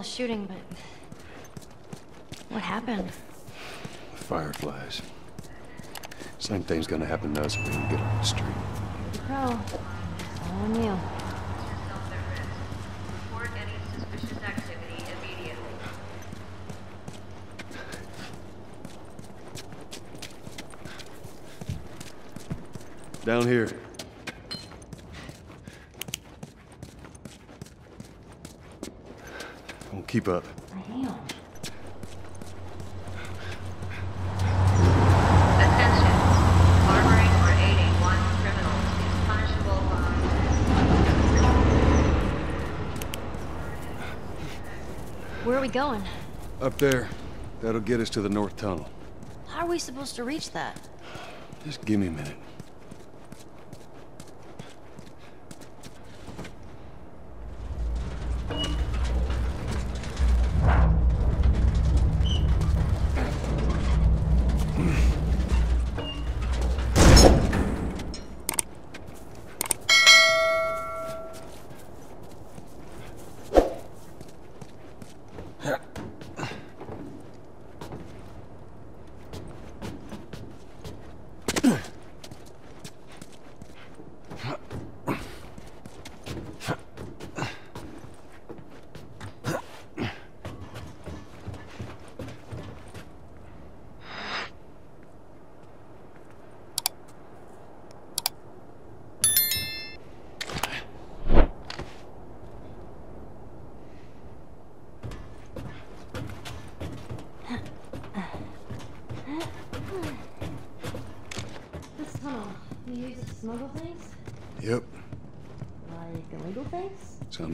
the shooting, but... What happened? Fireflies. Same thing's gonna happen to us if we get on the street. Pro. All on you. Report any suspicious activity immediately. Down here. Don't keep up. Damn. Attention. Harboring or aiding one criminal is punishable by... Where are we going? Up there. That'll get us to the north tunnel. How are we supposed to reach that? Just give me a minute. This tunnel. You use it to smuggle things? Yep. Like illegal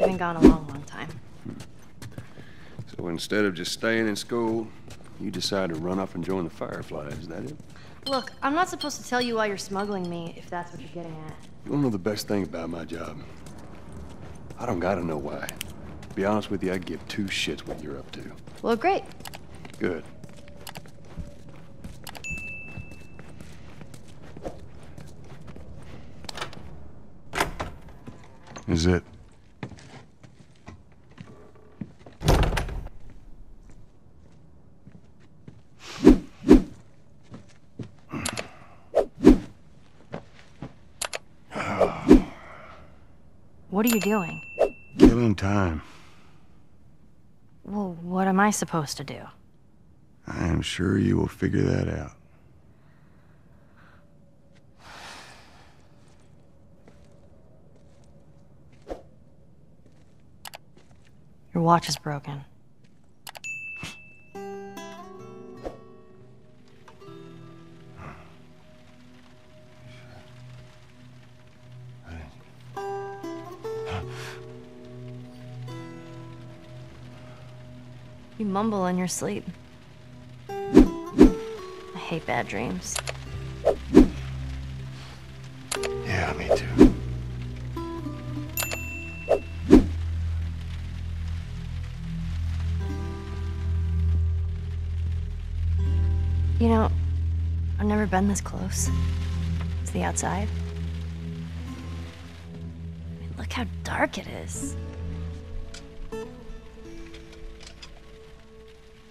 They've been gone a long, long time. So instead of just staying in school, you decide to run off and join the Fireflies, is that it? Look, I'm not supposed to tell you why you're smuggling me, if that's what you're getting at. You don't know the best thing about my job? I don't gotta know why. To be honest with you, I give two shits what you're up to. Well, great. Good. Is it? Doing? Killing time. Well, what am I supposed to do? I am sure you will figure that out. Your watch is broken. You mumble in your sleep. I hate bad dreams. Yeah, me too. You know, I've never been this close to the outside. I mean, look how dark it is.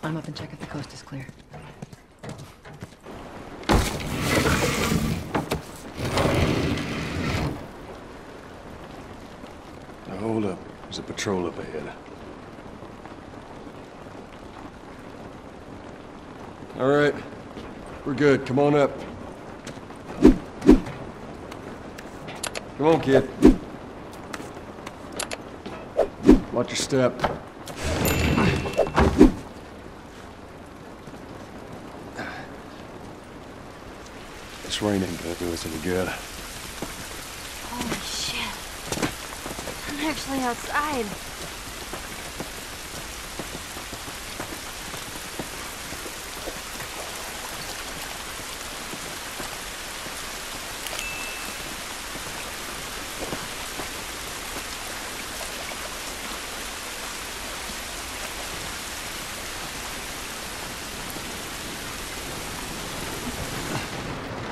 Climb up and check if the coast is clear. Now hold up. There's a patrol up ahead. All right. We're good. Come on up. Come on, kid. Watch your step. This rain ain't gonna do us any good. Holy shit. I'm actually outside.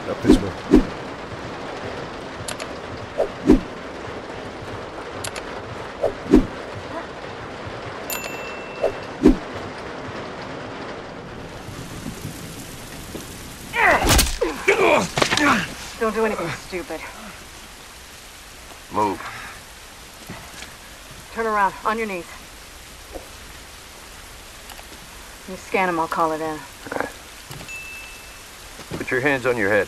Up this way. Don't do anything stupid. Move. Turn around, on your knees. You scan him, I'll call it in. Put your hands on your head.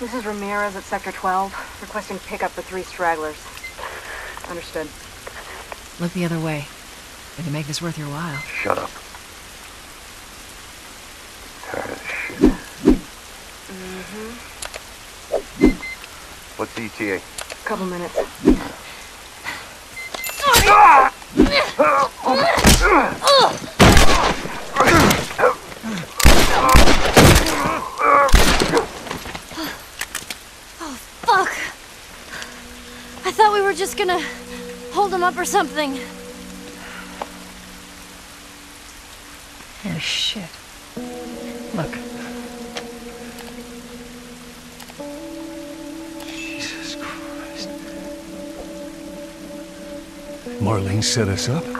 This is Ramirez at Sector 12, requesting pickup for three stragglers. Understood. Look the other way. We can make this worth your while. Shut up. Tired of shit. Mm-hmm. What's the ETA? Couple minutes. Fuck! I thought we were just Oh, gonna hold him up or something. Oh, shit. Look. Jesus Christ. Marlene set us up?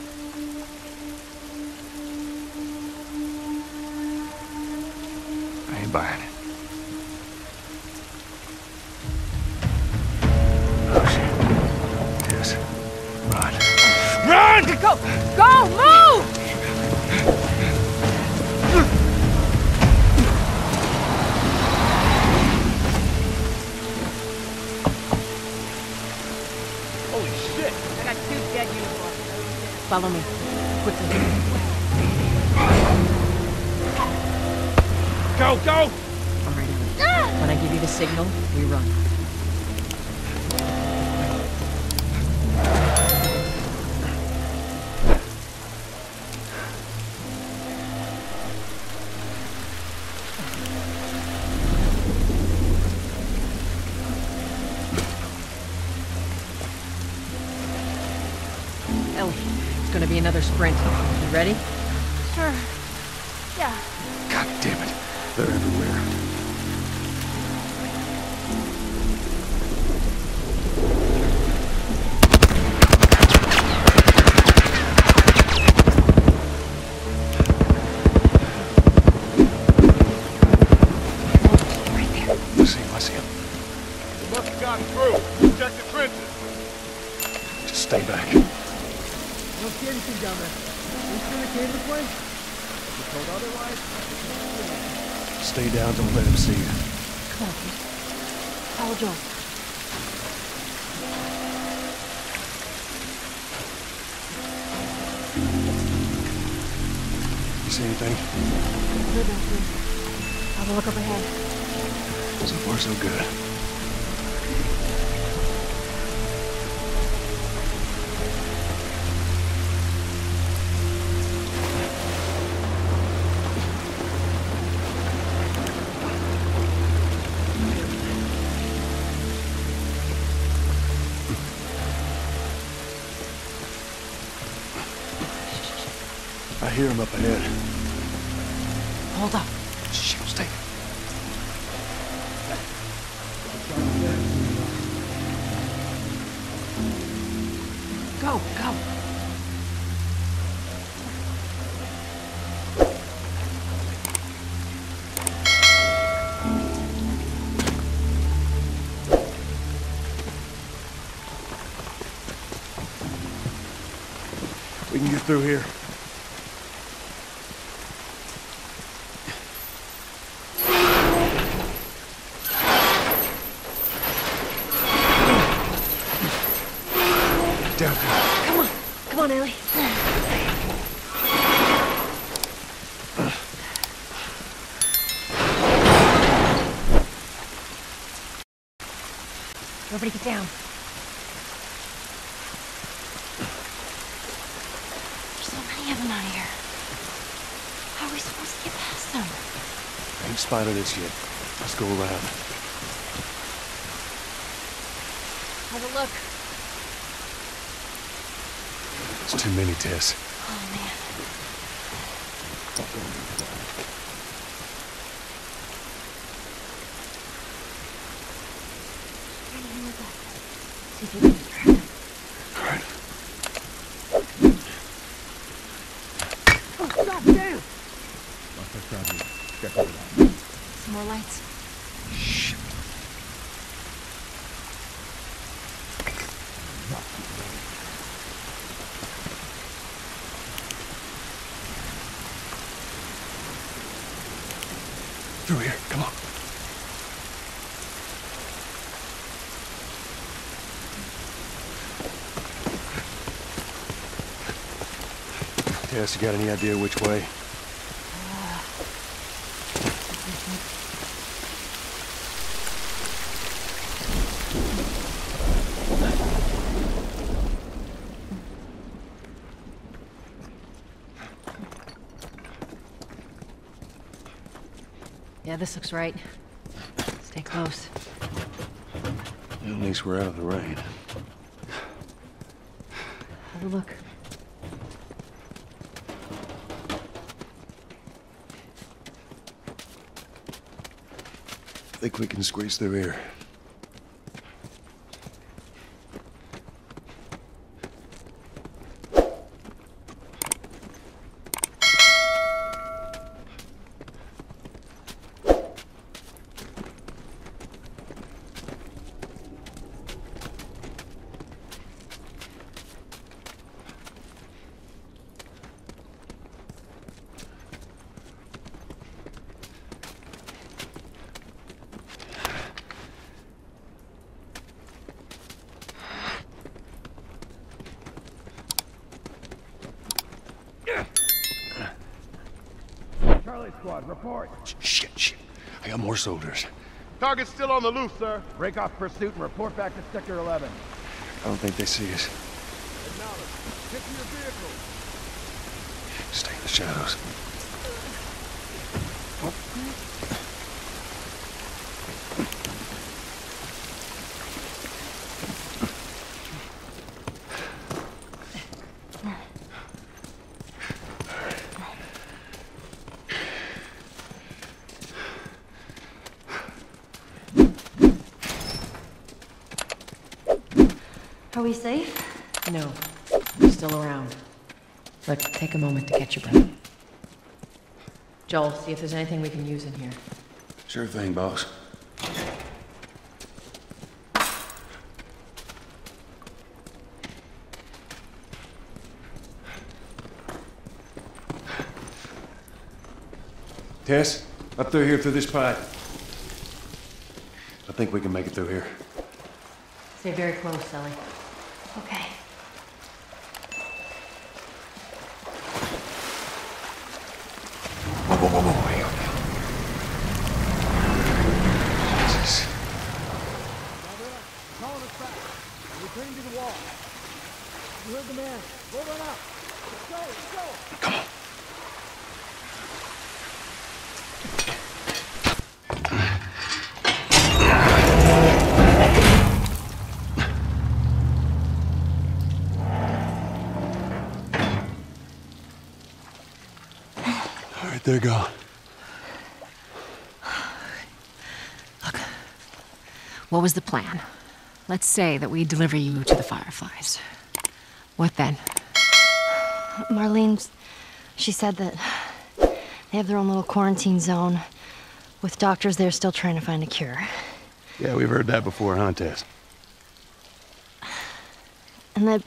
Buying it. Oh, shit. Yes. Run. Run! Go! Go! Sprint. You ready? Stay down, don't let him see you. Come on, Pete. Follow Joel. You see anything? Back here. Have a look up ahead. So far, so good. Hear him up ahead. Hold up. Shit, stay. Go, go. We can get through here. Down here. Come on. Come on, Ellie. Everybody get down. There's so many of them out here. How are we supposed to get past them? I Ain't spotted us yet. Let's go around. Have a look. It's too many, Tess. Thank you. Tess, you got any idea which way? Yeah, this looks right. Stay close. At least we're out of the rain. Have a look. Think we can squeeze through here. Squad, report. Shit, shit. I got more soldiers. Target's still on the loose, sir. Break off pursuit and report back to Sector 11. I don't think they see us. Acknowledge. Get to your vehicle. Stay in the shadows. Are we safe? No. They're still around. Look, take a moment to catch your breath. Joel, see if there's anything we can use in here. Sure thing, boss. Tess, up through here through this pipe. I think we can make it through here. Stay very close, Ellie. Okay. Whoa, whoa, whoa, whoa, hang on now. Jesus. Calling us back. We're returning to the wall. You heard the man. We'll run up. Let's go, let's go. Come on. All right, they're gone. What was the plan? Let's say that we deliver you to the Fireflies. What then? Marlene, she said that they have their own little quarantine zone with doctors there still trying to find a cure. Yeah, we've heard that before, huh, Tess? And that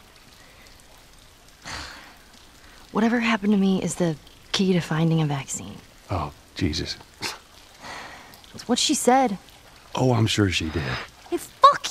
whatever happened to me is the key to finding a vaccine. Oh, Jesus. It's what she said. Oh, I'm sure she did.